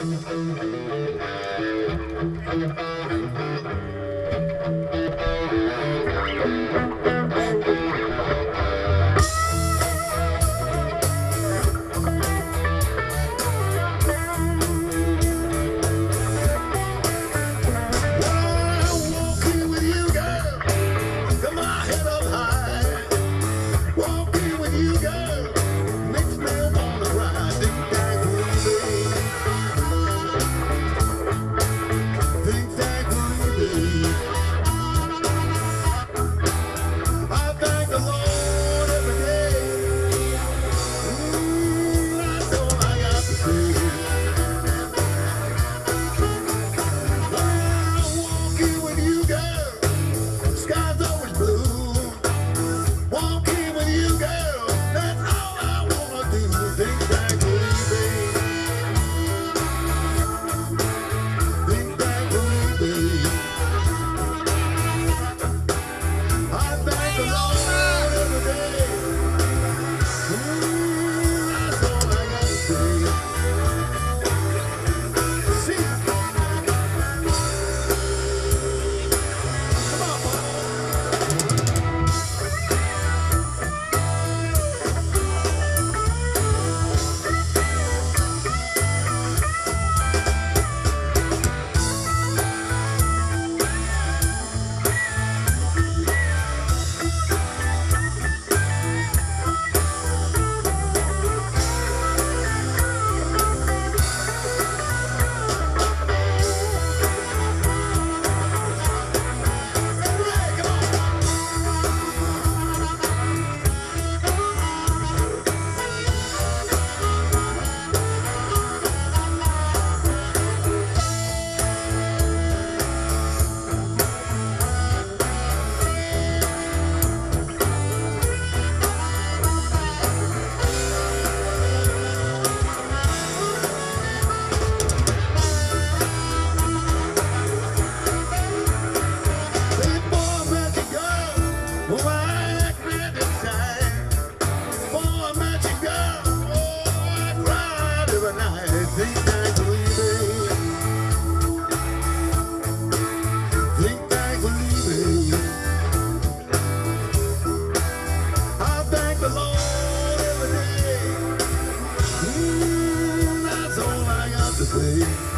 Thank you. anything